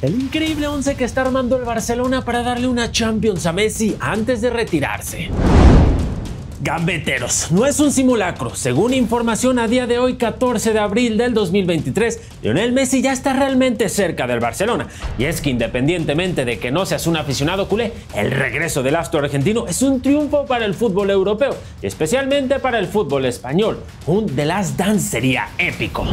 El increíble once que está armando el Barcelona para darle una Champions a Messi antes de retirarse. Gambeteros, no es un simulacro. Según información a día de hoy, 14 de abril del 2023, Lionel Messi ya está realmente cerca del Barcelona. Y es que independientemente de que no seas un aficionado culé, el regreso del astro argentino es un triunfo para el fútbol europeo y especialmente para el fútbol español. Un The Last Dance sería épico.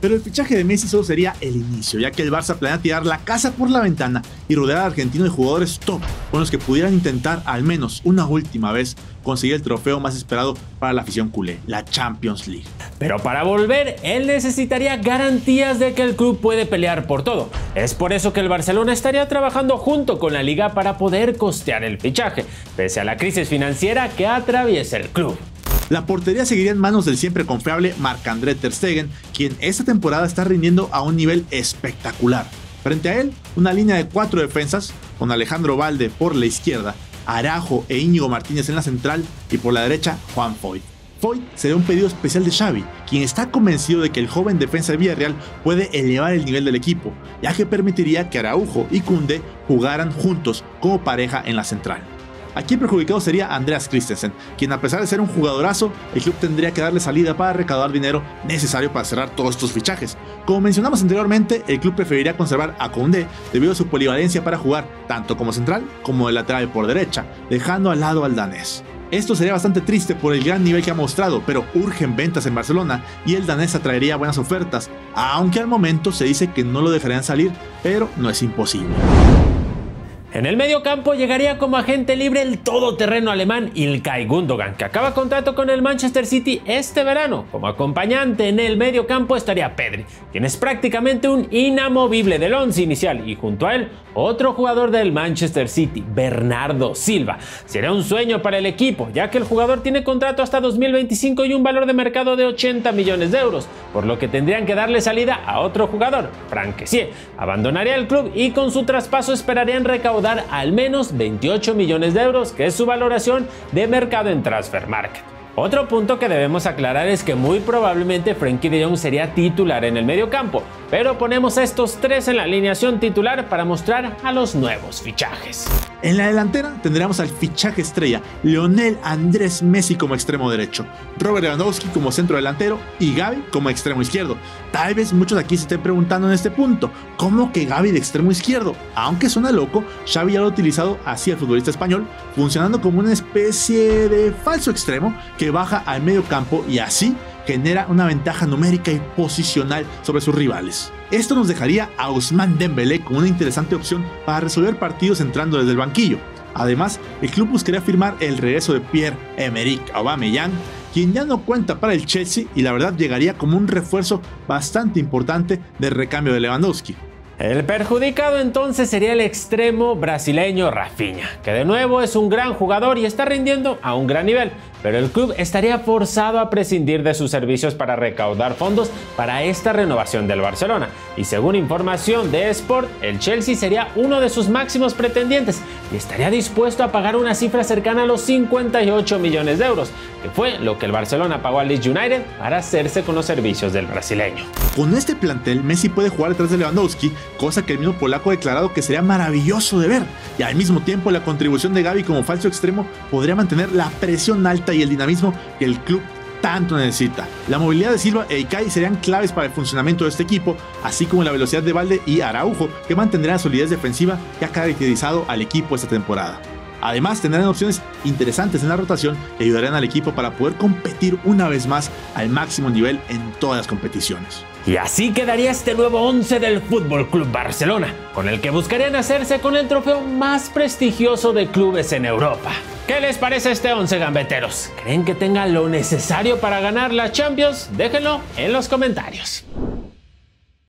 Pero el fichaje de Messi solo sería el inicio, ya que el Barça planea tirar la casa por la ventana y rodear al argentino de jugadores top, con los que pudieran intentar al menos una última vez conseguir el trofeo más esperado para la afición culé, la Champions League. Pero para volver, él necesitaría garantías de que el club puede pelear por todo. Es por eso que el Barcelona estaría trabajando junto con la liga para poder costear el fichaje, pese a la crisis financiera que atraviesa el club. La portería seguiría en manos del siempre confiable Marc-André Ter Stegen, quien esta temporada está rindiendo a un nivel espectacular. Frente a él, una línea de cuatro defensas, con Alejandro Valde por la izquierda, Arajo e Íñigo Martínez en la central y por la derecha Juan Foyt. Foyt será un pedido especial de Xavi, quien está convencido de que el joven defensa de Villarreal puede elevar el nivel del equipo, ya que permitiría que Araujo y Kunde jugaran juntos como pareja en la central. Aquí el perjudicado sería Andreas Christensen, quien a pesar de ser un jugadorazo, el club tendría que darle salida para recaudar dinero necesario para cerrar todos estos fichajes. Como mencionamos anteriormente, el club preferiría conservar a Koundé debido a su polivalencia para jugar tanto como central como de lateral por derecha, dejando al lado al danés. Esto sería bastante triste por el gran nivel que ha mostrado, pero urgen ventas en Barcelona y el danés atraería buenas ofertas, aunque al momento se dice que no lo dejarían salir, pero no es imposible. En el medio campo llegaría como agente libre el todoterreno alemán Ilkay Gundogan, que acaba contrato con el Manchester City este verano. Como acompañante en el medio campo estaría Pedri, quien es prácticamente un inamovible del once inicial, y junto a él otro jugador del Manchester City, Bernardo Silva. Será un sueño para el equipo, ya que el jugador tiene contrato hasta 2025 y un valor de mercado de 80 millones de euros, por lo que tendrían que darle salida a otro jugador, Frank Kessie. Abandonaría el club y con su traspaso esperarían recaudar dar al menos 28 millones de euros, que es su valoración de mercado en Transfer Market. Otro punto que debemos aclarar es que muy probablemente Frankie de Jong sería titular en el medio campo, pero ponemos estos tres en la alineación titular para mostrar a los nuevos fichajes. En la delantera tendremos al fichaje estrella Lionel Andrés Messi como extremo derecho, Robert Lewandowski como centro delantero y Gaby como extremo izquierdo. Tal vez muchos aquí se estén preguntando en este punto, ¿cómo que Gaby de extremo izquierdo? Aunque suena loco, Xavi ya lo ha utilizado así el futbolista español, funcionando como una especie de falso extremo que baja al medio campo y así genera una ventaja numérica y posicional sobre sus rivales. Esto nos dejaría a Ousmane Dembélé como una interesante opción para resolver partidos entrando desde el banquillo. Además, el club buscaría firmar el regreso de Pierre-Emerick Aubameyang, quien ya no cuenta para el Chelsea y la verdad llegaría como un refuerzo bastante importante del recambio de Lewandowski. El perjudicado entonces sería el extremo brasileño Rafinha, que de nuevo es un gran jugador y está rindiendo a un gran nivel, pero el club estaría forzado a prescindir de sus servicios para recaudar fondos para esta renovación del Barcelona. Y según información de Sport, el Chelsea sería uno de sus máximos pretendientes y estaría dispuesto a pagar una cifra cercana a los 58 millones de euros, que fue lo que el Barcelona pagó al Leeds United para hacerse con los servicios del brasileño. Con este plantel, Messi puede jugar detrás de Lewandowski cosa que el mismo polaco ha declarado que sería maravilloso de ver. Y al mismo tiempo la contribución de Gaby como falso extremo podría mantener la presión alta y el dinamismo que el club tanto necesita. La movilidad de Silva e Ikai serían claves para el funcionamiento de este equipo, así como la velocidad de Valde y Araujo, que mantendrán la solidez defensiva que ha caracterizado al equipo esta temporada. Además, tendrán opciones interesantes en la rotación que ayudarán al equipo para poder competir una vez más al máximo nivel en todas las competiciones. Y así quedaría este nuevo 11 del Fútbol Club Barcelona, con el que buscarían hacerse con el trofeo más prestigioso de clubes en Europa. ¿Qué les parece este 11 gambeteros? ¿Creen que tenga lo necesario para ganar la Champions? Déjenlo en los comentarios.